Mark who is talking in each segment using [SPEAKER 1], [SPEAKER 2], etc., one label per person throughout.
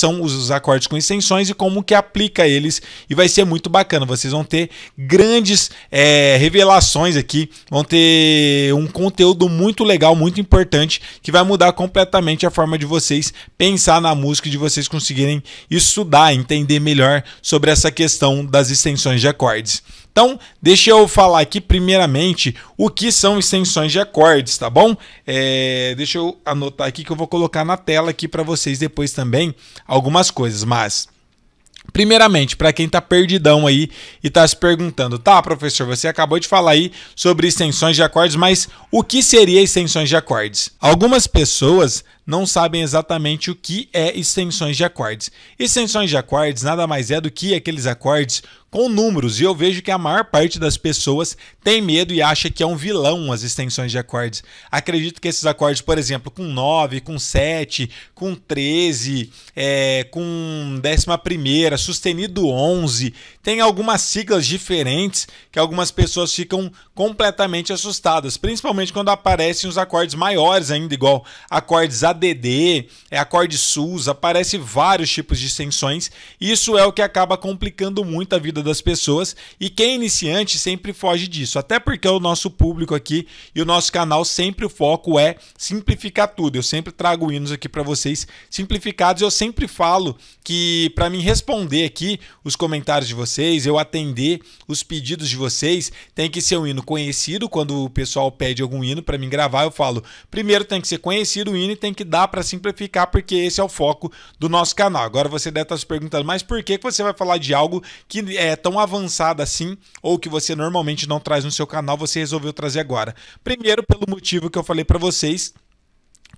[SPEAKER 1] são os acordes com extensões e como que aplica eles. E vai ser muito bacana. Vocês vão ter grandes é, revelações aqui, vão ter um conteúdo muito legal, muito importante, que vai mudar completamente a forma de vocês pensar na música e de vocês conseguirem estudar, entender melhor sobre essa questão das extensões de acordes. Então, deixa eu falar aqui primeiramente o que são extensões de acordes, tá bom? É, deixa eu anotar aqui que eu vou colocar na tela aqui para vocês depois também algumas coisas, mas Primeiramente, para quem está perdidão aí e está se perguntando, tá, professor, você acabou de falar aí sobre extensões de acordes, mas o que seria extensões de acordes? Algumas pessoas não sabem exatamente o que é extensões de acordes. Extensões de acordes nada mais é do que aqueles acordes com números, e eu vejo que a maior parte das pessoas tem medo e acha que é um vilão as extensões de acordes. Acredito que esses acordes, por exemplo, com 9, com 7, com 13, é, com décima primeira, sustenido 11, tem algumas siglas diferentes que algumas pessoas ficam completamente assustadas, principalmente quando aparecem os acordes maiores ainda, igual acordes ADD, é acorde SUS, aparece vários tipos de extensões. Isso é o que acaba complicando muito a vida das pessoas e quem é iniciante sempre foge disso, até porque o nosso público aqui e o nosso canal sempre o foco é simplificar tudo. Eu sempre trago hinos aqui para vocês simplificados. Eu sempre falo que para mim responder aqui os comentários de vocês, eu atender os pedidos de vocês, tem que ser um hino conhecido. Quando o pessoal pede algum hino para mim gravar, eu falo: primeiro tem que ser conhecido o hino e tem que dar para simplificar, porque esse é o foco do nosso canal. Agora você deve estar se perguntando, mas por que você vai falar de algo que é tão avançada assim, ou que você normalmente não traz no seu canal, você resolveu trazer agora. Primeiro, pelo motivo que eu falei para vocês,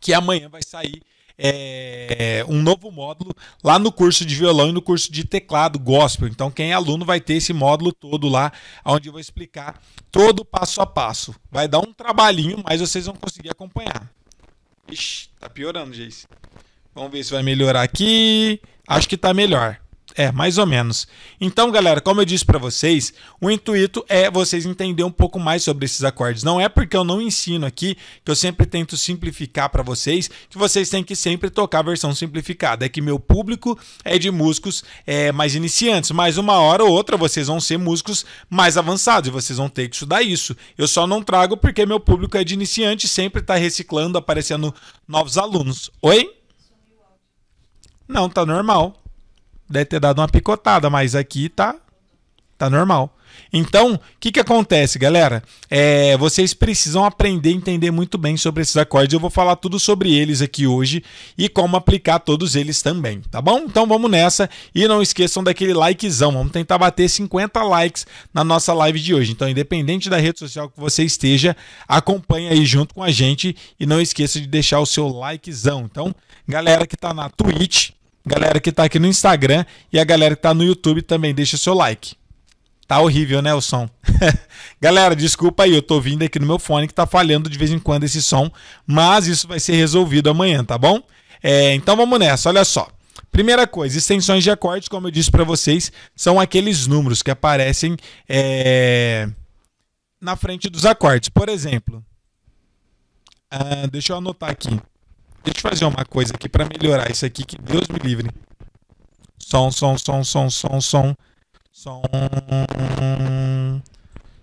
[SPEAKER 1] que amanhã vai sair é, um novo módulo lá no curso de violão e no curso de teclado gospel. Então, quem é aluno vai ter esse módulo todo lá, onde eu vou explicar todo passo a passo. Vai dar um trabalhinho, mas vocês vão conseguir acompanhar. Ixi, tá piorando, gente. Vamos ver se vai melhorar aqui. Acho que tá melhor. É, mais ou menos. Então, galera, como eu disse para vocês, o intuito é vocês entenderem um pouco mais sobre esses acordes. Não é porque eu não ensino aqui, que eu sempre tento simplificar para vocês, que vocês têm que sempre tocar a versão simplificada. É que meu público é de músicos é, mais iniciantes, mas uma hora ou outra vocês vão ser músicos mais avançados e vocês vão ter que estudar isso. Eu só não trago porque meu público é de iniciante, sempre está reciclando, aparecendo novos alunos. Oi? Não, tá normal deve ter dado uma picotada, mas aqui tá, tá normal. Então, o que, que acontece, galera? É, vocês precisam aprender a entender muito bem sobre esses acordes. Eu vou falar tudo sobre eles aqui hoje e como aplicar todos eles também, tá bom? Então vamos nessa e não esqueçam daquele likezão. Vamos tentar bater 50 likes na nossa live de hoje. Então, independente da rede social que você esteja, acompanhe aí junto com a gente e não esqueça de deixar o seu likezão. Então, galera que está na Twitch, Galera que tá aqui no Instagram e a galera que tá no YouTube também, deixa seu like. Tá horrível, né, o som? Galera, desculpa aí, eu tô vindo aqui no meu fone que tá falhando de vez em quando esse som, mas isso vai ser resolvido amanhã, tá bom? É, então vamos nessa, olha só. Primeira coisa, extensões de acordes, como eu disse para vocês, são aqueles números que aparecem é, na frente dos acordes. Por exemplo, uh, deixa eu anotar aqui. Deixa eu fazer uma coisa aqui para melhorar isso aqui, que Deus me livre. Som, som, som, som, som, som. Som.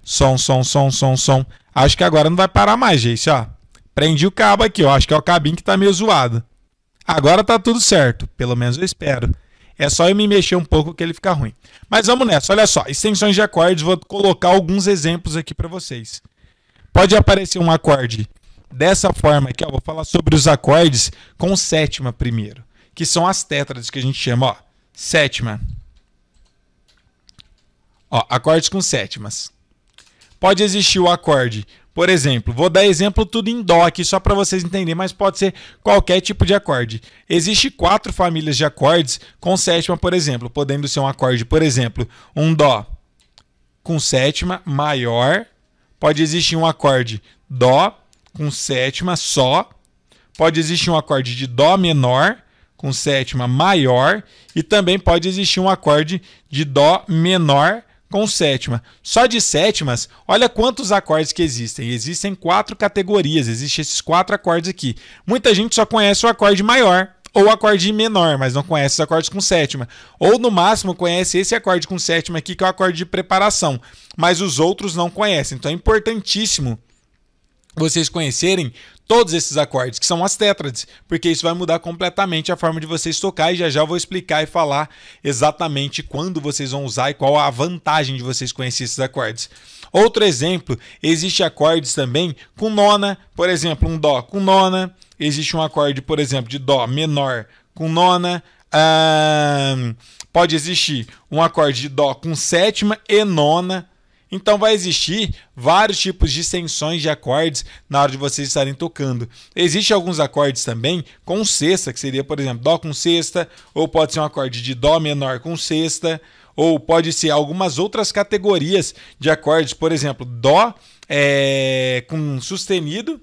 [SPEAKER 1] Som, som, som, som, som. Acho que agora não vai parar mais, gente, ó. Prendi o cabo aqui, ó. Acho que é o cabinho que tá meio zoado. Agora tá tudo certo. Pelo menos eu espero. É só eu me mexer um pouco que ele fica ruim. Mas vamos nessa. Olha só. Extensões de acordes. Vou colocar alguns exemplos aqui para vocês. Pode aparecer um acorde dessa forma aqui, ó, vou falar sobre os acordes com sétima primeiro, que são as tétradas que a gente chama, ó, sétima. Ó, acordes com sétimas. Pode existir o acorde, por exemplo, vou dar exemplo tudo em dó aqui só para vocês entenderem, mas pode ser qualquer tipo de acorde. Existem quatro famílias de acordes com sétima, por exemplo, podendo ser um acorde, por exemplo, um dó com sétima maior, pode existir um acorde dó com sétima só. Pode existir um acorde de Dó menor com sétima maior e também pode existir um acorde de Dó menor com sétima. Só de sétimas, olha quantos acordes que existem. Existem quatro categorias, existem esses quatro acordes aqui. Muita gente só conhece o acorde maior. ou acorde menor, mas não conhece os acordes com sétima. Ou no máximo conhece esse acorde com sétima aqui, que é o acorde de preparação, mas os outros não conhecem. Então é importantíssimo vocês conhecerem todos esses acordes, que são as tétrades, porque isso vai mudar completamente a forma de vocês tocar e já já eu vou explicar e falar exatamente quando vocês vão usar e qual a vantagem de vocês conhecer esses acordes. Outro exemplo, existe acordes também com nona, por exemplo, um dó com nona, existe um acorde, por exemplo, de dó menor com nona, pode existir um acorde de dó com sétima e nona, então vai existir vários tipos de extensões de acordes na hora de vocês estarem tocando. Existem alguns acordes também com sexta, que seria, por exemplo, Dó com sexta, ou pode ser um acorde de Dó menor com sexta, ou pode ser algumas outras categorias de acordes, por exemplo, Dó é, com sustenido,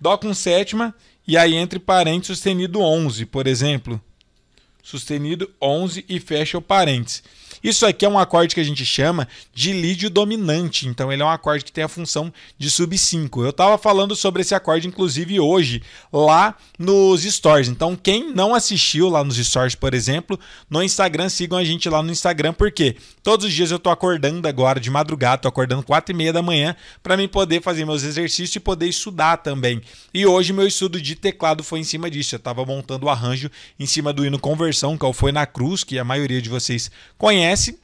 [SPEAKER 1] Dó com sétima, e aí entre parênteses sustenido 11, por exemplo. Sustenido 11 e fecha o parênteses. Isso aqui é um acorde que a gente chama de lídio dominante, então ele é um acorde que tem a função de sub 5. Eu estava falando sobre esse acorde, inclusive, hoje, lá nos stories. Então, quem não assistiu lá nos stories, por exemplo, no Instagram, sigam a gente lá no Instagram, porque todos os dias eu estou acordando agora de madrugada, estou acordando 4 e meia da manhã, para mim poder fazer meus exercícios e poder estudar também. E hoje meu estudo de teclado foi em cima disso. Eu estava montando o arranjo em cima do hino Conversão, que é Foi na Cruz, que a maioria de vocês conhece conhece.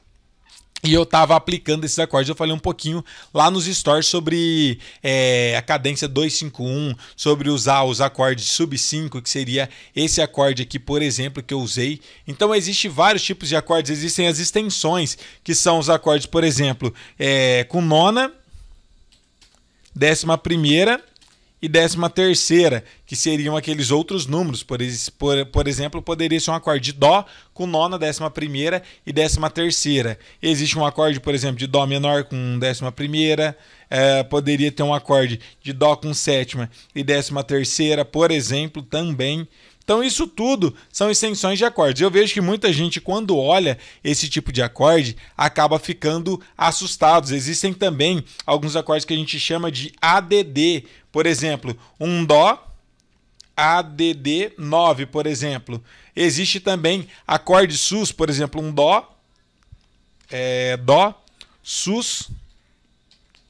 [SPEAKER 1] E eu estava aplicando esses acordes. Eu falei um pouquinho lá nos stories sobre é, a cadência 251, sobre usar os acordes sub 5, que seria esse acorde aqui, por exemplo, que eu usei. Então, existe vários tipos de acordes. Existem as extensões, que são os acordes, por exemplo, é, com nona, décima primeira e décima terceira, que seriam aqueles outros números. Por, por, por exemplo, poderia ser um acorde de Dó com nona, décima primeira e décima terceira. Existe um acorde, por exemplo, de Dó menor com décima primeira. É, poderia ter um acorde de Dó com sétima e décima terceira, por exemplo, também. Então, isso tudo são extensões de acordes. Eu vejo que muita gente, quando olha esse tipo de acorde, acaba ficando assustados. Existem também alguns acordes que a gente chama de ADD. Por exemplo, um Dó, ADD 9, por exemplo. Existe também acorde sus, por exemplo, um Dó, é, Dó, sus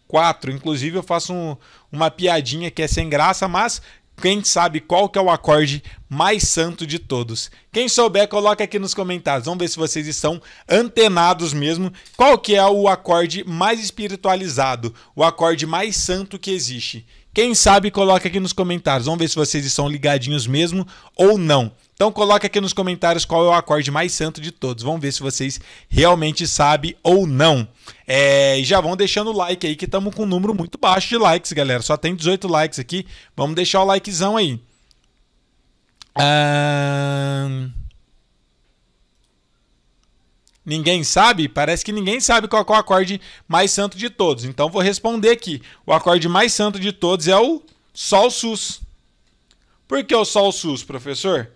[SPEAKER 1] 4. Inclusive, eu faço um, uma piadinha que é sem graça, mas quem sabe qual que é o acorde mais santo de todos? Quem souber, coloca aqui nos comentários. Vamos ver se vocês estão antenados mesmo. Qual que é o acorde mais espiritualizado? O acorde mais santo que existe? Quem sabe, coloca aqui nos comentários. Vamos ver se vocês estão ligadinhos mesmo ou não. Então coloca aqui nos comentários qual é o acorde mais santo de todos. Vamos ver se vocês realmente sabem ou não. É, já vão deixando o like aí, que estamos com um número muito baixo de likes, galera. Só tem 18 likes aqui. Vamos deixar o likezão aí. Ah... Ninguém sabe? Parece que ninguém sabe qual é o acorde mais santo de todos. Então vou responder aqui. O acorde mais santo de todos é o Sol Sus. Por que o Sol Sus, professor?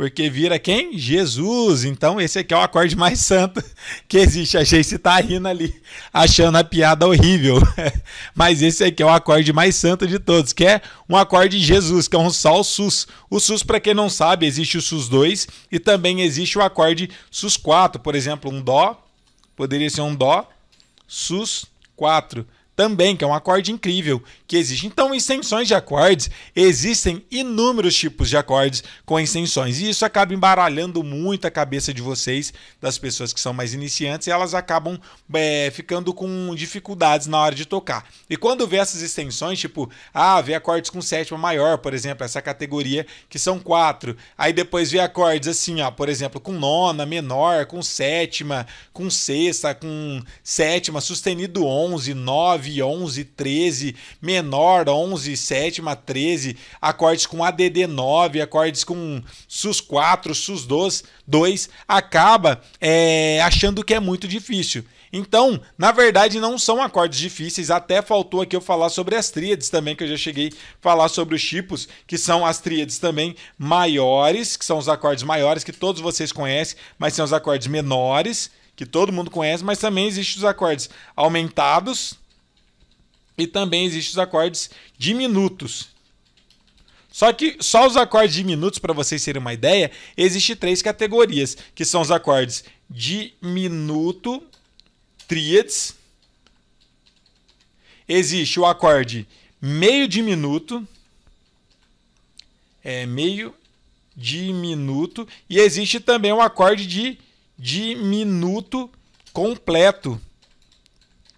[SPEAKER 1] Porque vira quem? Jesus. Então esse aqui é o acorde mais santo que existe. A gente tá rindo ali, achando a piada horrível. Mas esse aqui é o acorde mais santo de todos, que é um acorde de Jesus, que é um Sol Sus. O Sus, para quem não sabe, existe o Sus 2 e também existe o acorde Sus 4. Por exemplo, um Dó, poderia ser um Dó, Sus 4 também, que é um acorde incrível que existe. Então, extensões de acordes, existem inúmeros tipos de acordes com extensões, e isso acaba embaralhando muito a cabeça de vocês, das pessoas que são mais iniciantes, e elas acabam é, ficando com dificuldades na hora de tocar. E quando vê essas extensões, tipo, ah, vê acordes com sétima maior, por exemplo, essa categoria que são quatro, aí depois vê acordes assim, ó, por exemplo, com nona, menor, com sétima, com sexta, com sétima, sustenido 11, 9, 9, 11, 13, menor, 11, sétima, 13, acordes com ADD 9, acordes com SUS 4, SUS 2, 2 acaba é, achando que é muito difícil. Então, na verdade, não são acordes difíceis. Até faltou aqui eu falar sobre as tríades também, que eu já cheguei a falar sobre os tipos, que são as tríades também maiores, que são os acordes maiores que todos vocês conhecem, mas são os acordes menores, que todo mundo conhece, mas também existem os acordes aumentados, e também existem os acordes diminutos. Só que só os acordes diminutos, para vocês terem uma ideia, existe três categorias, que são os acordes diminuto, tríades, existe o acorde meio diminuto, é meio diminuto, e existe também o acorde de diminuto completo.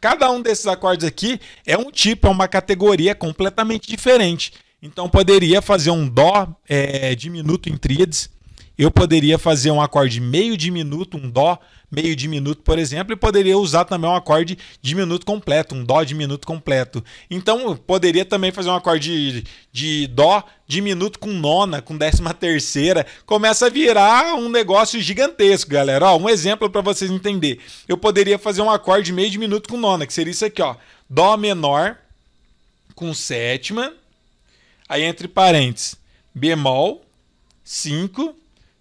[SPEAKER 1] Cada um desses acordes aqui é um tipo, é uma categoria completamente diferente. Então poderia fazer um dó é, diminuto em tríades, eu poderia fazer um acorde meio diminuto, um dó meio diminuto, por exemplo, e poderia usar também um acorde diminuto completo, um dó diminuto completo. Então, poderia também fazer um acorde de, de dó diminuto com nona, com décima terceira. Começa a virar um negócio gigantesco, galera. Ó, um exemplo para vocês entenderem. Eu poderia fazer um acorde meio diminuto com nona, que seria isso aqui, ó. Dó menor com sétima, aí entre parênteses, bemol, 5,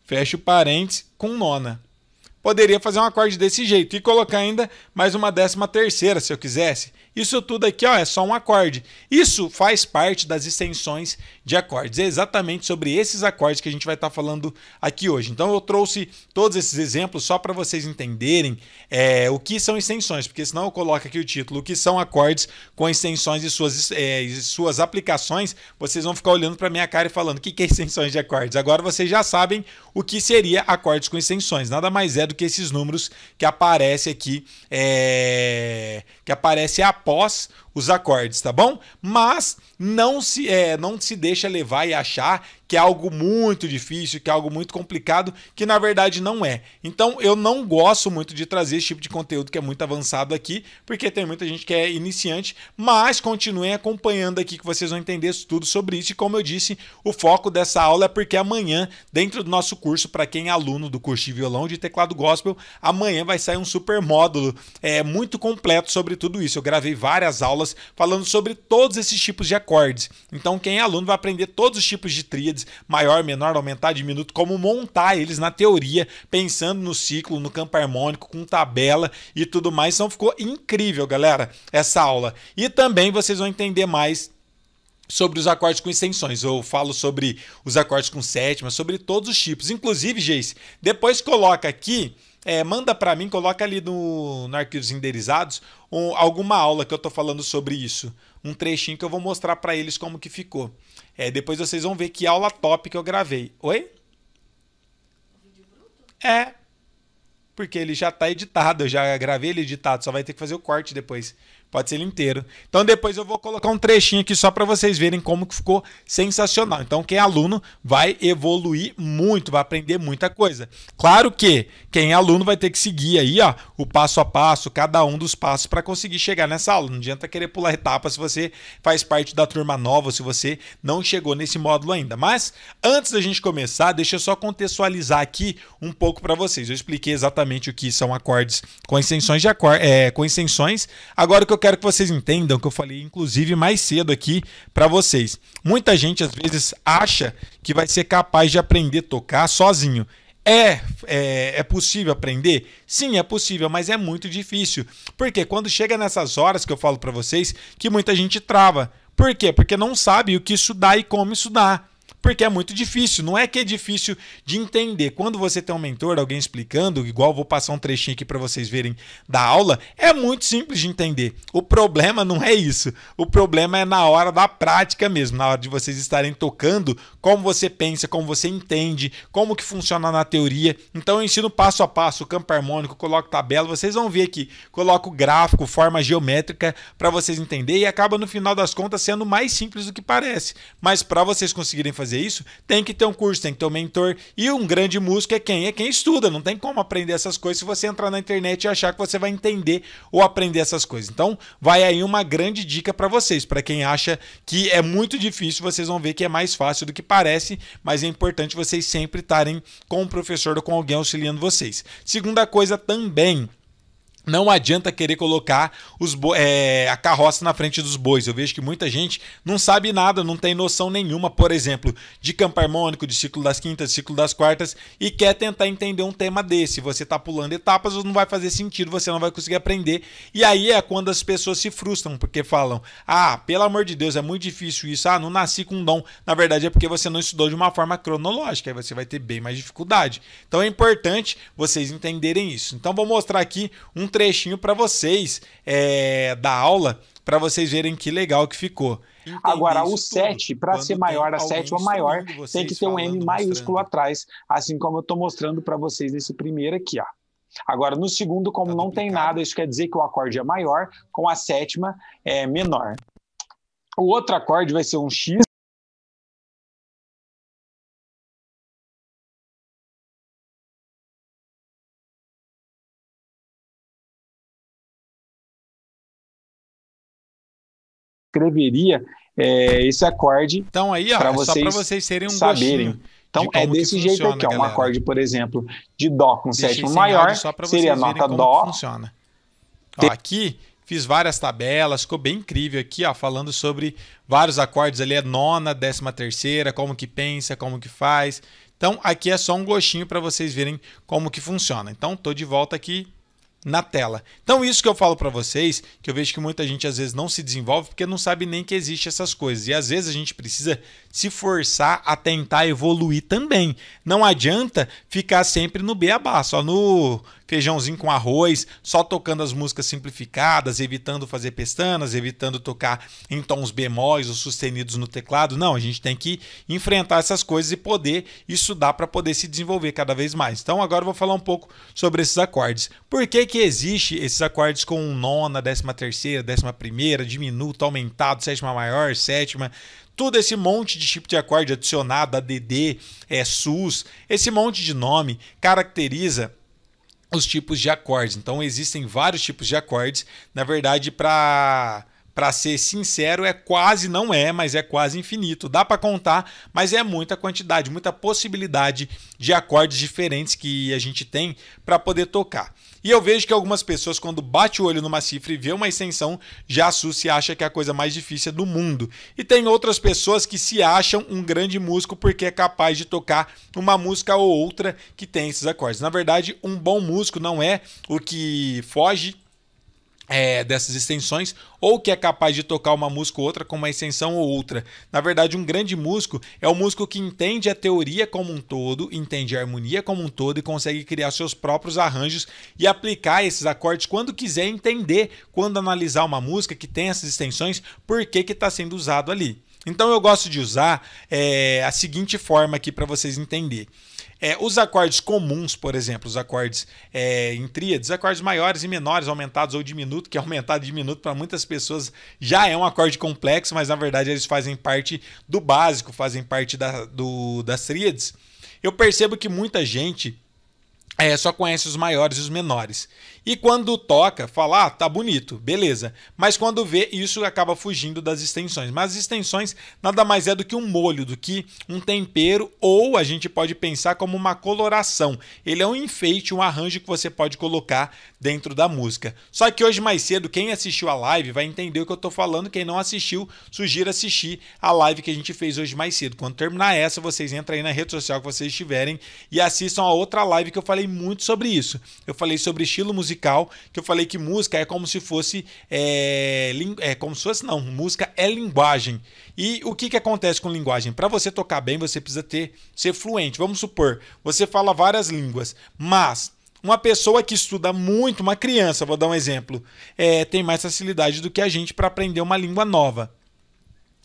[SPEAKER 1] fecha o parênteses com nona poderia fazer um acorde desse jeito e colocar ainda mais uma décima terceira, se eu quisesse. Isso tudo aqui ó, é só um acorde. Isso faz parte das extensões de acordes. É exatamente sobre esses acordes que a gente vai estar falando aqui hoje. Então eu trouxe todos esses exemplos só para vocês entenderem é, o que são extensões, porque senão eu coloco aqui o título, o que são acordes com extensões e suas, é, suas aplicações, vocês vão ficar olhando para minha cara e falando o que, que é extensões de acordes. Agora vocês já sabem o que seria acordes com extensões. Nada mais é do que esses números que aparecem aqui, é, que aparece após os acordes, tá bom? Mas não se, é, não se deixa levar e achar que é algo muito difícil, que é algo muito complicado, que na verdade não é. Então eu não gosto muito de trazer esse tipo de conteúdo que é muito avançado aqui, porque tem muita gente que é iniciante, mas continuem acompanhando aqui que vocês vão entender tudo sobre isso. E como eu disse, o foco dessa aula é porque amanhã, dentro do nosso curso, para quem é aluno do curso de violão de teclado gospel, amanhã vai sair um super módulo é, muito completo sobre tudo isso. Eu gravei várias aulas falando sobre todos esses tipos de acordes. Então quem é aluno vai aprender todos os tipos de tríades maior, menor, aumentar, diminuto, como montar eles na teoria, pensando no ciclo, no campo harmônico, com tabela e tudo mais. Então ficou incrível, galera, essa aula. E também vocês vão entender mais sobre os acordes com extensões. Eu falo sobre os acordes com sétima, sobre todos os tipos. Inclusive, Geis, depois coloca aqui, é, manda para mim, coloca ali no, no arquivos renderizados um, alguma aula que eu tô falando sobre isso. Um trechinho que eu vou mostrar para eles como que ficou. É, depois vocês vão ver que aula top que eu gravei. Oi? É. Porque ele já está editado, eu já gravei ele editado, só vai ter que fazer o corte depois. Pode ser ele inteiro. Então depois eu vou colocar um trechinho aqui só para vocês verem como que ficou sensacional. Então quem é aluno vai evoluir muito, vai aprender muita coisa. Claro que quem é aluno vai ter que seguir aí, ó, o passo a passo, cada um dos passos para conseguir chegar nessa aula. Não adianta querer pular etapas se você faz parte da turma nova, se você não chegou nesse módulo ainda. Mas antes da gente começar, deixa eu só contextualizar aqui um pouco para vocês. Eu expliquei exatamente o que são acordes com extensões de acorde, é, com extensões. Agora que eu quero que vocês entendam, que eu falei inclusive mais cedo aqui para vocês. Muita gente às vezes acha que vai ser capaz de aprender a tocar sozinho. É, é, é, possível aprender? Sim, é possível, mas é muito difícil. Porque quando chega nessas horas que eu falo para vocês, que muita gente trava. Por quê? Porque não sabe o que estudar e como estudar porque é muito difícil. Não é que é difícil de entender. Quando você tem um mentor, alguém explicando, igual vou passar um trechinho aqui para vocês verem da aula, é muito simples de entender. O problema não é isso. O problema é na hora da prática mesmo, na hora de vocês estarem tocando, como você pensa, como você entende, como que funciona na teoria. Então eu ensino passo a passo, campo harmônico, coloco tabela, vocês vão ver aqui, coloco gráfico, forma geométrica para vocês entenderem e acaba no final das contas sendo mais simples do que parece. Mas para vocês conseguirem fazer fazer isso, tem que ter um curso, tem que ter um mentor. E um grande músico é quem? É quem estuda. Não tem como aprender essas coisas se você entrar na internet e achar que você vai entender ou aprender essas coisas. Então, vai aí uma grande dica para vocês. Para quem acha que é muito difícil, vocês vão ver que é mais fácil do que parece, mas é importante vocês sempre estarem com um professor ou com alguém auxiliando vocês. Segunda coisa também não adianta querer colocar os é, a carroça na frente dos bois. Eu vejo que muita gente não sabe nada, não tem noção nenhuma, por exemplo, de campo harmônico, de ciclo das quintas, de ciclo das quartas, e quer tentar entender um tema desse. Você está pulando etapas, não vai fazer sentido, você não vai conseguir aprender. E aí é quando as pessoas se frustram, porque falam: ah, pelo amor de Deus, é muito difícil isso, ah, não nasci com dom. Na verdade é porque você não estudou de uma forma cronológica, aí você vai ter bem mais dificuldade. Então é importante vocês entenderem isso. Então vou mostrar aqui um trechinho para vocês é, da aula, para vocês verem que legal que ficou.
[SPEAKER 2] Entendi Agora, o 7, para ser maior, a sétima maior, tem que ter um M maiúsculo mostrando. atrás, assim como eu estou mostrando para vocês nesse primeiro aqui. Ó. Agora, no segundo, como tá não tem nada, isso quer dizer que o acorde é maior, com a sétima é menor. O outro acorde vai ser um X, escreveria é, esse acorde.
[SPEAKER 1] Então aí, ó, pra vocês só para vocês terem um saberem.
[SPEAKER 2] Então é desse jeito aqui, ó, um acorde, por exemplo, de dó com sétimo maior, seria nota dó.
[SPEAKER 1] Funciona. Ó, aqui fiz várias tabelas, ficou bem incrível aqui, ó, falando sobre vários acordes ali, é nona, décima terceira, como que pensa, como que faz. Então aqui é só um gostinho para vocês verem como que funciona. Então tô de volta aqui na tela. Então isso que eu falo para vocês, que eu vejo que muita gente às vezes não se desenvolve porque não sabe nem que existe essas coisas. E às vezes a gente precisa se forçar a tentar evoluir também. Não adianta ficar sempre no beabá, só no feijãozinho com arroz, só tocando as músicas simplificadas, evitando fazer pestanas, evitando tocar em tons bemóis ou sustenidos no teclado. Não, a gente tem que enfrentar essas coisas e poder estudar para poder se desenvolver cada vez mais. Então agora eu vou falar um pouco sobre esses acordes. Por que que existe esses acordes com nona, décima terceira, décima primeira, diminuto, aumentado, sétima maior, sétima, tudo esse monte de tipo de acorde adicionado, ADD, é, SUS, esse monte de nome caracteriza os tipos de acordes. Então existem vários tipos de acordes. Na verdade, para para ser sincero, é quase não é, mas é quase infinito. Dá para contar, mas é muita quantidade, muita possibilidade de acordes diferentes que a gente tem para poder tocar. E eu vejo que algumas pessoas, quando bate o olho numa cifra e vê uma extensão, já assusta e acha que é a coisa mais difícil do mundo. E tem outras pessoas que se acham um grande músico porque é capaz de tocar uma música ou outra que tem esses acordes. Na verdade, um bom músico não é o que foge é, dessas extensões, ou que é capaz de tocar uma música ou outra com uma extensão ou outra. Na verdade, um grande músico é o músico que entende a teoria como um todo, entende a harmonia como um todo e consegue criar seus próprios arranjos e aplicar esses acordes quando quiser entender, quando analisar uma música que tem essas extensões, por que está sendo usado ali. Então eu gosto de usar é, a seguinte forma aqui para vocês entenderem. É, os acordes comuns, por exemplo, os acordes é, em tríades, acordes maiores e menores, aumentados ou diminuto, que aumentado e diminuto para muitas pessoas já é um acorde complexo, mas na verdade eles fazem parte do básico, fazem parte da, do, das tríades. Eu percebo que muita gente é, só conhece os maiores e os menores. E quando toca, fala, ah, tá bonito, beleza. Mas quando vê, isso acaba fugindo das extensões. Mas as extensões nada mais é do que um molho, do que um tempero, ou a gente pode pensar como uma coloração. Ele é um enfeite, um arranjo que você pode colocar dentro da música. Só que hoje mais cedo, quem assistiu a live vai entender o que eu tô falando. Quem não assistiu, sugiro assistir a live que a gente fez hoje mais cedo. Quando terminar essa, vocês entram aí na rede social que vocês estiverem e assistam a outra live que eu falei muito sobre isso. Eu falei sobre estilo musical musical, que eu falei que música é como se fosse. É, é como se fosse, não, música é linguagem. E o que, que acontece com linguagem? Para você tocar bem, você precisa ter ser fluente. Vamos supor, você fala várias línguas, mas uma pessoa que estuda muito, uma criança, vou dar um exemplo, é, tem mais facilidade do que a gente para aprender uma língua nova.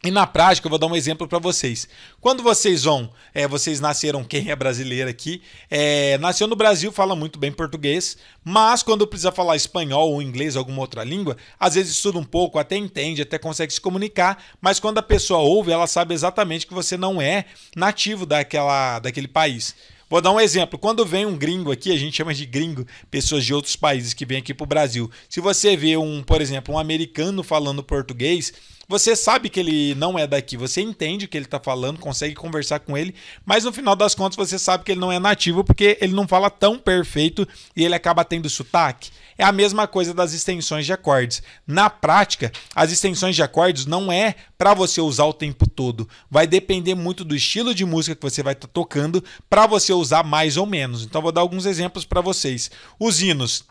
[SPEAKER 1] E na prática, eu vou dar um exemplo para vocês. Quando vocês vão, é, vocês nasceram, quem é brasileiro aqui, é, nasceu no Brasil, fala muito bem português, mas quando precisa falar espanhol ou inglês, alguma outra língua, às vezes estuda um pouco, até entende, até consegue se comunicar, mas quando a pessoa ouve, ela sabe exatamente que você não é nativo daquela, daquele país. Vou dar um exemplo. Quando vem um gringo aqui, a gente chama de gringo, pessoas de outros países que vêm aqui para o Brasil. Se você vê um, por exemplo, um americano falando português, você sabe que ele não é daqui, você entende o que ele está falando, consegue conversar com ele, mas no final das contas você sabe que ele não é nativo porque ele não fala tão perfeito e ele acaba tendo sotaque. É a mesma coisa das extensões de acordes. Na prática, as extensões de acordes não é para você usar o tempo todo. Vai depender muito do estilo de música que você vai estar tá tocando para você usar mais ou menos. Então vou dar alguns exemplos para vocês. Os hinos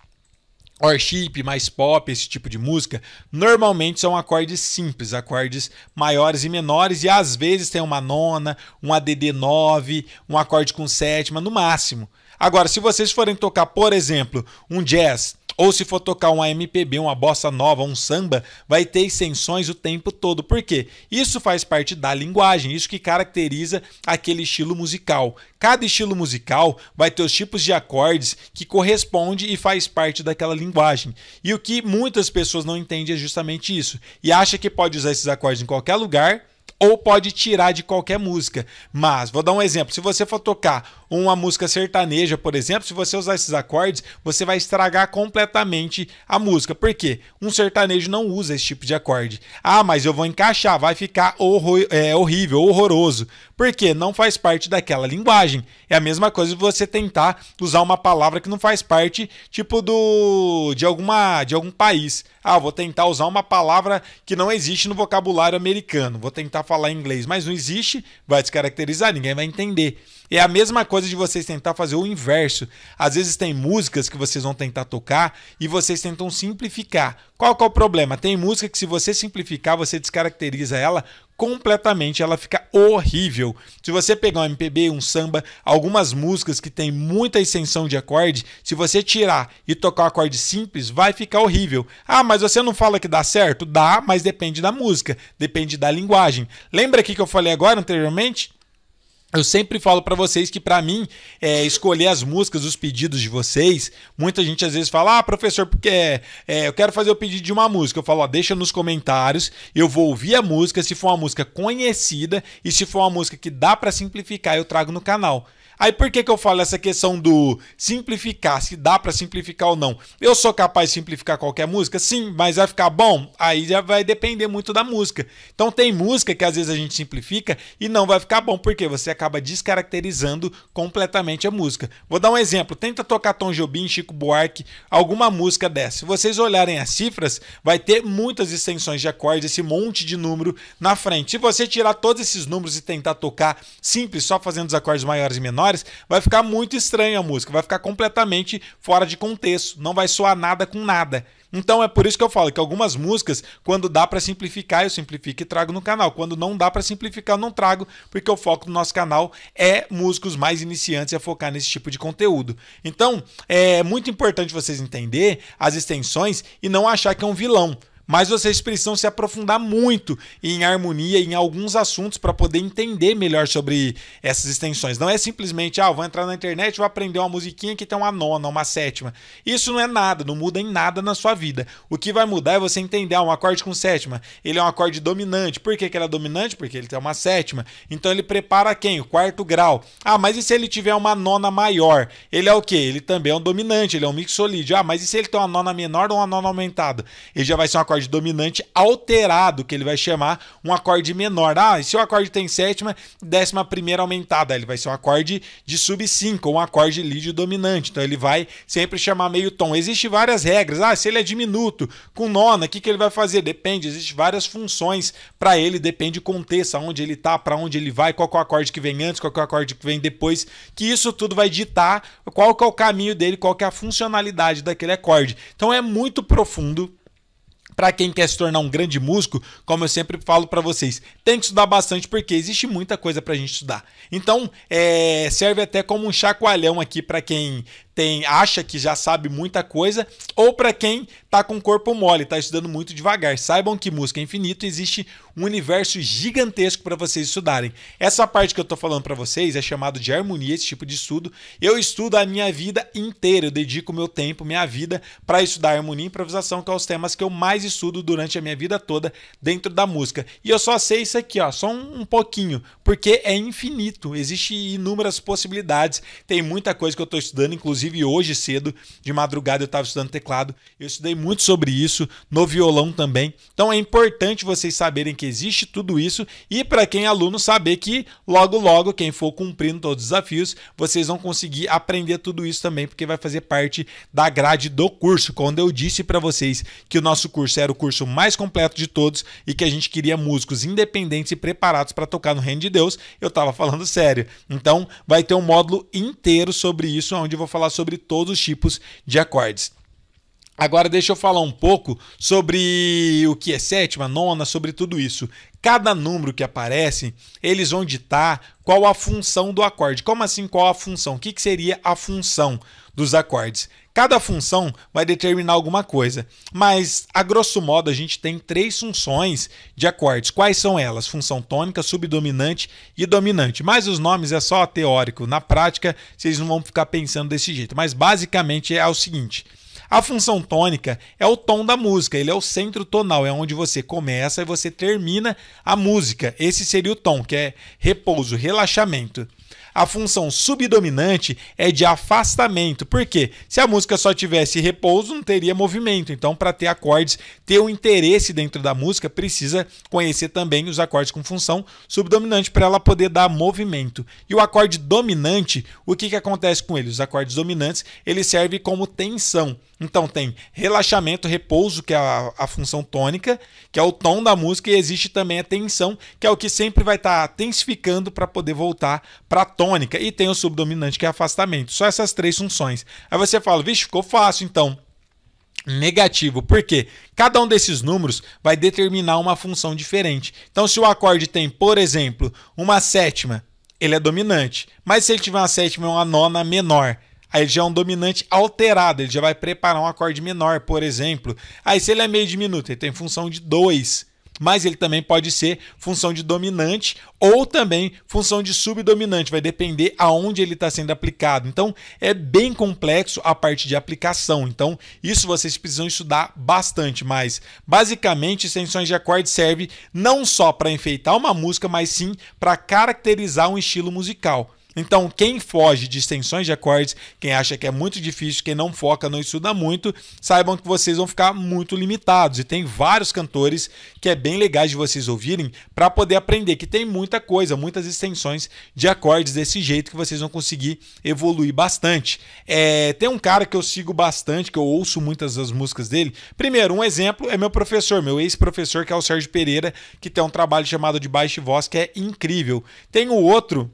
[SPEAKER 1] worship, mais pop, esse tipo de música, normalmente são acordes simples, acordes maiores e menores, e às vezes tem uma nona, um ADD 9, um acorde com sétima, no máximo. Agora, se vocês forem tocar, por exemplo, um jazz ou se for tocar uma MPB, uma bossa nova, um samba, vai ter extensões o tempo todo. Por quê? Isso faz parte da linguagem, isso que caracteriza aquele estilo musical. Cada estilo musical vai ter os tipos de acordes que corresponde e faz parte daquela linguagem. E o que muitas pessoas não entendem é justamente isso. E acha que pode usar esses acordes em qualquer lugar ou pode tirar de qualquer música. Mas, vou dar um exemplo: se você for tocar uma música sertaneja, por exemplo, se você usar esses acordes, você vai estragar completamente a música. Por quê? Um sertanejo não usa esse tipo de acorde. Ah, mas eu vou encaixar, vai ficar horror, é, horrível, horroroso. Por quê? Não faz parte daquela linguagem. É a mesma coisa você tentar usar uma palavra que não faz parte, tipo, do de alguma de algum país. Ah, vou tentar usar uma palavra que não existe no vocabulário americano. Vou tentar falar inglês, mas não existe, vai descaracterizar, ninguém vai entender. É a mesma coisa de vocês tentar fazer o inverso. Às vezes tem músicas que vocês vão tentar tocar e vocês tentam simplificar. Qual que é o problema? Tem música que se você simplificar, você descaracteriza ela completamente, ela fica horrível. Se você pegar um MPB, um samba, algumas músicas que tem muita extensão de acorde, se você tirar e tocar um acorde simples, vai ficar horrível. Ah, mas você não fala que dá certo? Dá, mas depende da música, depende da linguagem. Lembra aqui que eu falei agora anteriormente? Eu sempre falo para vocês que para mim é, escolher as músicas, os pedidos de vocês, muita gente às vezes fala, ah, professor, porque é, eu quero fazer o pedido de uma música. Eu falo, ó, deixa nos comentários, eu vou ouvir a música, se for uma música conhecida e se for uma música que dá para simplificar, eu trago no canal. Aí por que, que eu falo essa questão do simplificar, se dá para simplificar ou não? Eu sou capaz de simplificar qualquer música? Sim, mas vai ficar bom? Aí já vai depender muito da música. Então tem música que às vezes a gente simplifica e não vai ficar bom, porque você acaba descaracterizando completamente a música. Vou dar um exemplo, tenta tocar Tom Jobim, Chico Buarque, alguma música dessa. Se vocês olharem as cifras, vai ter muitas extensões de acorde, esse monte de número na frente. Se você tirar todos esses números e tentar tocar simples, só fazendo os acordes maiores e menores, menores, vai ficar muito estranha a música, vai ficar completamente fora de contexto, não vai soar nada com nada. Então é por isso que eu falo que algumas músicas, quando dá para simplificar, eu simplifico e trago no canal. Quando não dá para simplificar, eu não trago, porque o foco do nosso canal é músicos mais iniciantes a focar nesse tipo de conteúdo. Então, é muito importante vocês entender as extensões e não achar que é um vilão mas vocês precisam se aprofundar muito em harmonia em alguns assuntos para poder entender melhor sobre essas extensões. Não é simplesmente, ah, vou entrar na internet, vou aprender uma musiquinha que tem uma nona, uma sétima. Isso não é nada, não muda em nada na sua vida. O que vai mudar é você entender, ah, um acorde com sétima, ele é um acorde dominante. Por que, que ele é dominante? Porque ele tem uma sétima. Então ele prepara quem? O quarto grau. Ah, mas e se ele tiver uma nona maior? Ele é o quê? Ele também é um dominante, ele é um mixolídio. Ah, mas e se ele tem uma nona menor ou uma nona aumentada? Ele já vai ser um acorde acorde dominante alterado, que ele vai chamar um acorde menor. Ah, e se o acorde tem sétima, décima primeira aumentada, ele vai ser um acorde de sub 5, um acorde lídio dominante. Então ele vai sempre chamar meio tom. Existem várias regras. Ah, se ele é diminuto, com nona, o que, que ele vai fazer? Depende, existem várias funções para ele, depende do contexto, aonde ele tá, para onde ele vai, qual é o acorde que vem antes, qual é o acorde que vem depois, que isso tudo vai ditar qual que é o caminho dele, qual que é a funcionalidade daquele acorde. Então é muito profundo para quem quer se tornar um grande músico, como eu sempre falo para vocês, tem que estudar bastante porque existe muita coisa para a gente estudar. Então, é, serve até como um chacoalhão aqui para quem tem acha que já sabe muita coisa, ou para quem tá com o corpo mole, tá estudando muito devagar. Saibam que música é infinito, existe um universo gigantesco para vocês estudarem. Essa parte que eu tô falando para vocês é chamado de harmonia, esse tipo de estudo. Eu estudo a minha vida inteira, eu dedico meu tempo, minha vida para estudar harmonia e improvisação, que é os temas que eu mais estudo durante a minha vida toda dentro da música. E eu só sei isso aqui, ó, só um, um pouquinho, porque é infinito, existe inúmeras possibilidades. Tem muita coisa que eu tô estudando, inclusive hoje cedo, de madrugada eu estava estudando teclado. Eu estudei muito sobre isso no violão também. Então é importante vocês saberem que existe tudo isso e para quem é aluno saber que logo logo quem for cumprindo todos os desafios, vocês vão conseguir aprender tudo isso também, porque vai fazer parte da grade do curso. Quando eu disse para vocês que o nosso curso era o curso mais completo de todos e que a gente queria músicos independentes e preparados para tocar no reino de Deus, eu estava falando sério. Então, vai ter um módulo inteiro sobre isso, onde eu vou falar sobre todos os tipos de acordes. Agora deixa eu falar um pouco sobre o que é sétima, nona, sobre tudo isso. Cada número que aparece, eles vão ditar qual a função do acorde. Como assim qual a função? O que, que seria a função dos acordes? Cada função vai determinar alguma coisa, mas a grosso modo a gente tem três funções de acordes. Quais são elas? Função tônica, subdominante e dominante. Mas os nomes é só teórico. Na prática, vocês não vão ficar pensando desse jeito. Mas basicamente é o seguinte: a função tônica é o tom da música, ele é o centro tonal, é onde você começa e você termina a música. Esse seria o tom, que é repouso, relaxamento. A função subdominante é de afastamento. Por quê? Se a música só tivesse repouso, não teria movimento. Então, para ter acordes, ter um interesse dentro da música, precisa conhecer também os acordes com função subdominante para ela poder dar movimento. E o acorde dominante, o que, que acontece com ele? Os acordes dominantes, ele serve como tensão. Então tem relaxamento, repouso, que é a, a, função tônica, que é o tom da música, e existe também a tensão, que é o que sempre vai estar tá tensificando para poder voltar para a tônica. E tem o subdominante, que é afastamento. Só essas três funções. Aí você fala, vixe, ficou fácil então. Negativo, porque cada um desses números vai determinar uma função diferente. Então, se o acorde tem, por exemplo, uma sétima, ele é dominante. Mas se ele tiver uma sétima e uma nona menor, Aí ele já é um dominante alterado, ele já vai preparar um acorde menor, por exemplo. Aí se ele é meio diminuto, ele tem função de 2 mas ele também pode ser função de dominante ou também função de subdominante, vai depender aonde ele está sendo aplicado. Então é bem complexo a parte de aplicação. Então isso vocês precisam estudar bastante, mas basicamente extensões de acorde serve não só para enfeitar uma música, mas sim para caracterizar um estilo musical. Então, quem foge de extensões de acordes, quem acha que é muito difícil, quem não foca, não estuda muito, saibam que vocês vão ficar muito limitados. E tem vários cantores que é bem legais de vocês ouvirem para poder aprender, que tem muita coisa, muitas extensões de acordes desse jeito que vocês vão conseguir evoluir bastante. É, tem um cara que eu sigo bastante, que eu ouço muitas das músicas dele. Primeiro, um exemplo é meu professor, meu ex-professor, que é o Sérgio Pereira, que tem um trabalho chamado de baixo voz, que é incrível. Tem o outro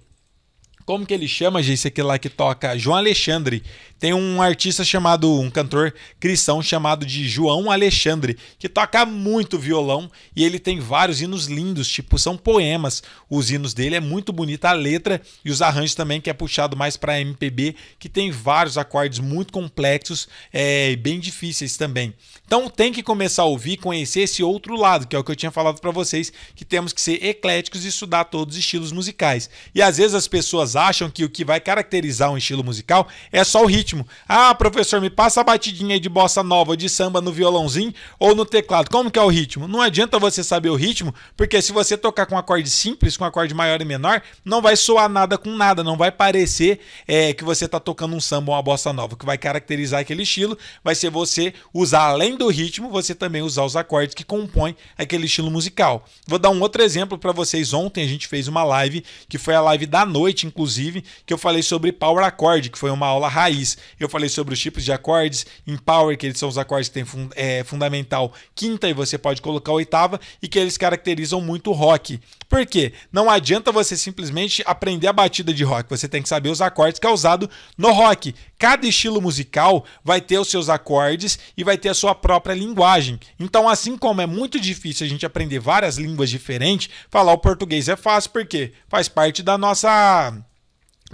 [SPEAKER 1] como que ele chama, gente? Esse aqui lá que toca João Alexandre. Tem um artista chamado, um cantor cristão chamado de João Alexandre, que toca muito violão e ele tem vários hinos lindos, tipo, são poemas. Os hinos dele é muito bonita a letra e os arranjos também, que é puxado mais para MPB, que tem vários acordes muito complexos é, e bem difíceis também. Então tem que começar a ouvir, conhecer esse outro lado, que é o que eu tinha falado para vocês, que temos que ser ecléticos e estudar todos os estilos musicais. E às vezes as pessoas acham que o que vai caracterizar um estilo musical é só o ritmo. Ah, professor, me passa a batidinha de bossa nova, de samba no violãozinho ou no teclado. Como que é o ritmo? Não adianta você saber o ritmo, porque se você tocar com um acorde simples, com um acorde maior e menor, não vai soar nada com nada, não vai parecer é, que você está tocando um samba ou uma bossa nova. O que vai caracterizar aquele estilo vai ser você usar, além do ritmo, você também usar os acordes que compõem aquele estilo musical. Vou dar um outro exemplo para vocês. Ontem a gente fez uma live, que foi a live da noite, inclusive inclusive, que eu falei sobre Power Accord, que foi uma aula raiz. Eu falei sobre os tipos de acordes, em Power, que eles são os acordes que tem é, fundamental quinta e você pode colocar oitava, e que eles caracterizam muito o rock. Por quê? Não adianta você simplesmente aprender a batida de rock, você tem que saber os acordes que é usado no rock. Cada estilo musical vai ter os seus acordes e vai ter a sua própria linguagem. Então, assim como é muito difícil a gente aprender várias línguas diferentes, falar o português é fácil porque faz parte da nossa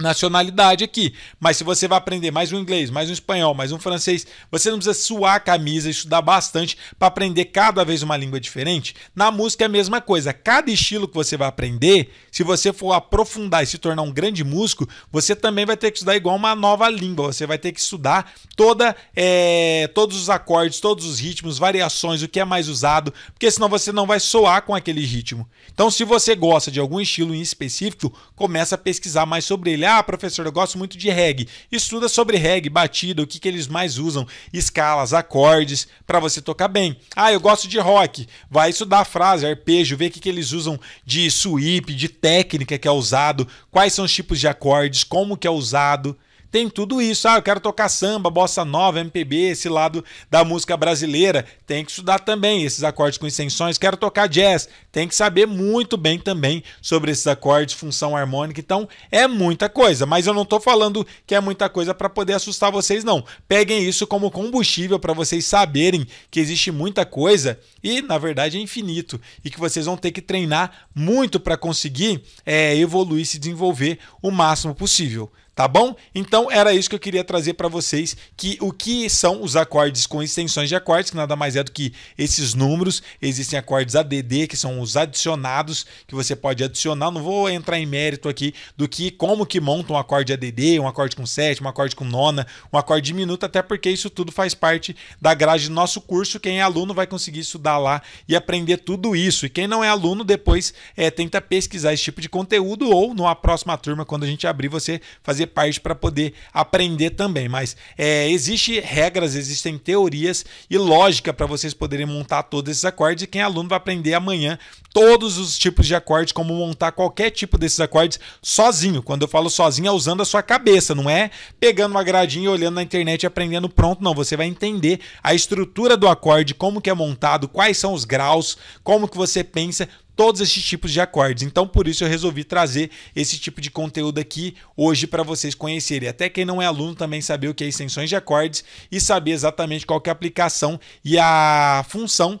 [SPEAKER 1] nacionalidade aqui. Mas se você vai aprender mais um inglês, mais um espanhol, mais um francês, você não precisa suar a camisa, estudar bastante para aprender cada vez uma língua diferente. Na música é a mesma coisa. Cada estilo que você vai aprender, se você for aprofundar e se tornar um grande músico, você também vai ter que estudar igual uma nova língua. Você vai ter que estudar toda, é, todos os acordes, todos os ritmos, variações, o que é mais usado, porque senão você não vai soar com aquele ritmo. Então, se você gosta de algum estilo em específico, começa a pesquisar mais sobre ele. Ah, professor, eu gosto muito de reggae. Estuda sobre reggae, batida, o que, que eles mais usam, escalas, acordes, para você tocar bem. Ah, eu gosto de rock. Vai estudar frase, arpejo, ver o que, que eles usam de sweep, de técnica que é usado, quais são os tipos de acordes, como que é usado tem tudo isso. Ah, eu quero tocar samba, bossa nova, MPB, esse lado da música brasileira. Tem que estudar também esses acordes com extensões. Quero tocar jazz. Tem que saber muito bem também sobre esses acordes, função harmônica. Então, é muita coisa. Mas eu não estou falando que é muita coisa para poder assustar vocês, não. Peguem isso como combustível para vocês saberem que existe muita coisa e, na verdade, é infinito. E que vocês vão ter que treinar muito para conseguir é, evoluir e se desenvolver o máximo possível tá bom? Então era isso que eu queria trazer para vocês, que o que são os acordes com extensões de acordes, que nada mais é do que esses números. Existem acordes ADD, que são os adicionados que você pode adicionar. Não vou entrar em mérito aqui do que como que monta um acorde ADD, um acorde com sétima, um acorde com nona, um acorde diminuto, até porque isso tudo faz parte da grade do nosso curso. Quem é aluno vai conseguir estudar lá e aprender tudo isso. E quem não é aluno depois é, tenta pesquisar esse tipo de conteúdo ou numa próxima turma quando a gente abrir você fazer parte para poder aprender também. Mas é, existe regras, existem teorias e lógica para vocês poderem montar todos esses acordes. E quem é aluno vai aprender amanhã todos os tipos de acordes, como montar qualquer tipo desses acordes sozinho. Quando eu falo sozinho, é usando a sua cabeça, não é pegando uma gradinha e olhando na internet e aprendendo pronto, não. Você vai entender a estrutura do acorde, como que é montado, quais são os graus, como que você pensa, todos esses tipos de acordes. Então, por isso eu resolvi trazer esse tipo de conteúdo aqui hoje para vocês conhecerem. Até quem não é aluno também saber o que é extensões de acordes e saber exatamente qual é a aplicação e a função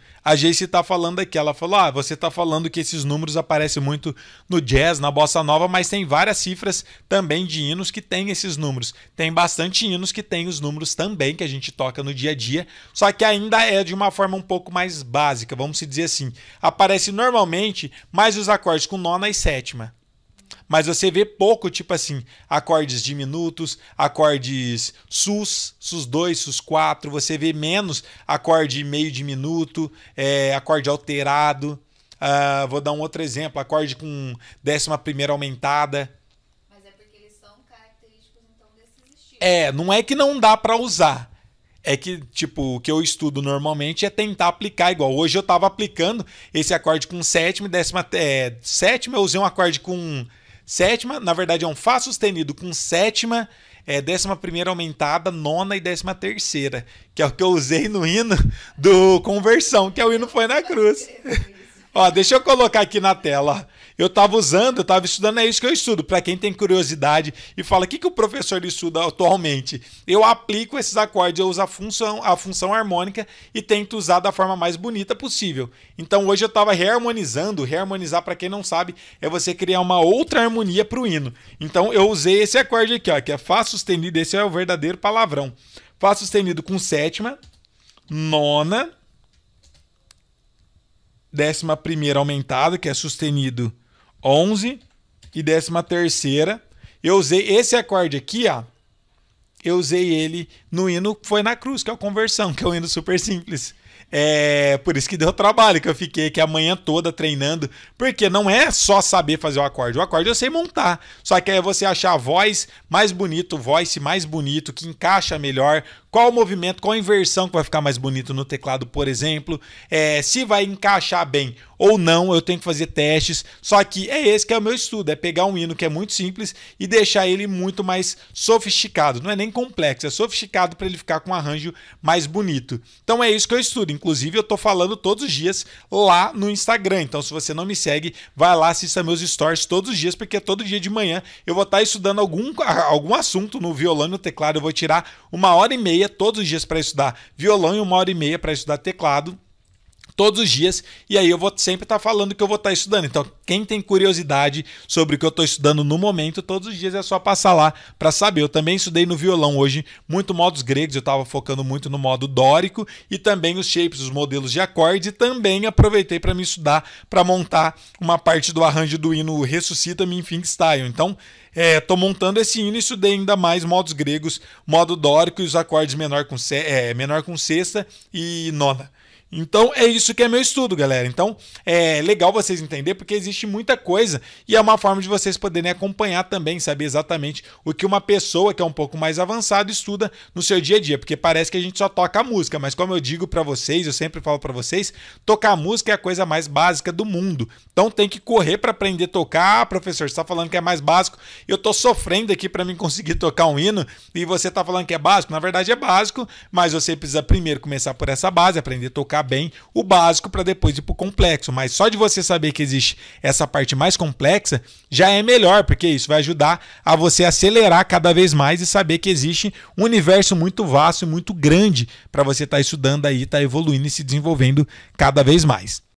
[SPEAKER 1] A Jace está falando aqui, ela falou: ah, você está falando que esses números aparecem muito no jazz, na bossa nova, mas tem várias cifras também de hinos que tem esses números. Tem bastante hinos que tem os números também que a gente toca no dia a dia, só que ainda é de uma forma um pouco mais básica, vamos dizer assim. Aparece normalmente mais os acordes com nona e sétima mas você vê pouco, tipo assim, acordes diminutos, acordes sus, sus 2, sus 4, você vê menos acorde meio diminuto, é, acorde alterado. Uh, vou dar um outro exemplo, acorde com décima primeira aumentada. Mas é porque eles são característicos então desses estilos. É, não é que não dá para usar. É que, tipo, o que eu estudo normalmente é tentar aplicar igual. Hoje eu estava aplicando esse acorde com sétima e décima. É, sétima eu usei um acorde com Sétima, na verdade, é um Fá sustenido com sétima, é, décima primeira aumentada, nona e décima terceira, que é o que eu usei no hino do Conversão, que é o hino Foi na Cruz. Ó, deixa eu colocar aqui na tela. Eu estava usando, eu estava estudando, é isso que eu estudo. Para quem tem curiosidade e fala o que, que o professor estuda atualmente, eu aplico esses acordes, eu uso a função, a função harmônica e tento usar da forma mais bonita possível. Então hoje eu estava reharmonizando. Reharmonizar, para quem não sabe, é você criar uma outra harmonia para o hino. Então eu usei esse acorde aqui, ó, que é Fá sustenido. Esse é o verdadeiro palavrão. Fá sustenido com sétima, nona, décima primeira aumentada, que é sustenido 11 e décima terceira. Eu usei esse acorde aqui, ó. Eu usei ele no hino Foi na Cruz, que é a conversão, que é um hino super simples. É por isso que deu trabalho, que eu fiquei aqui a manhã toda treinando. Porque não é só saber fazer o acorde. O acorde eu sei montar. Só que é você achar a voz mais bonito, o voice mais bonito, que encaixa melhor qual o movimento, qual a inversão que vai ficar mais bonito no teclado, por exemplo, é, se vai encaixar bem ou não, eu tenho que fazer testes. Só que é esse que é o meu estudo, é pegar um hino que é muito simples e deixar ele muito mais sofisticado. Não é nem complexo, é sofisticado para ele ficar com um arranjo mais bonito. Então é isso que eu estudo. Inclusive eu tô falando todos os dias lá no Instagram. Então se você não me segue, vai lá assista meus stories todos os dias, porque todo dia de manhã eu vou estar tá estudando algum, algum assunto no violão e no teclado. Eu vou tirar uma hora e meia todos os dias para estudar violão e uma hora e meia para estudar teclado todos os dias e aí eu vou sempre estar tá falando que eu vou estar tá estudando. Então, quem tem curiosidade sobre o que eu estou estudando no momento, todos os dias é só passar lá para saber. Eu também estudei no violão hoje muito modos gregos, eu estava focando muito no modo dórico e também os shapes, os modelos de acorde e também aproveitei para me estudar para montar uma parte do arranjo do hino Ressuscita-me em Finstyle. Então, estou é, montando esse hino e estudei ainda mais modos gregos, modo dórico e os acordes menor com, é, menor com sexta e nona. Então é isso que é meu estudo, galera. Então é legal vocês entenderem porque existe muita coisa e é uma forma de vocês poderem acompanhar também, saber exatamente o que uma pessoa que é um pouco mais avançada estuda no seu dia a dia, porque parece que a gente só toca música, mas como eu digo para vocês, eu sempre falo para vocês, tocar música é a coisa mais básica do mundo. Então tem que correr para aprender a tocar. Ah, professor, você está falando que é mais básico. Eu estou sofrendo aqui para mim conseguir tocar um hino e você está falando que é básico. Na verdade é básico, mas você precisa primeiro começar por essa base, aprender a tocar bem o básico para depois ir para o complexo. Mas só de você saber que existe essa parte mais complexa já é melhor, porque isso vai ajudar a você acelerar cada vez mais e saber que existe um universo muito vasto e muito grande para você estar tá estudando aí, estar tá evoluindo e se desenvolvendo cada vez mais.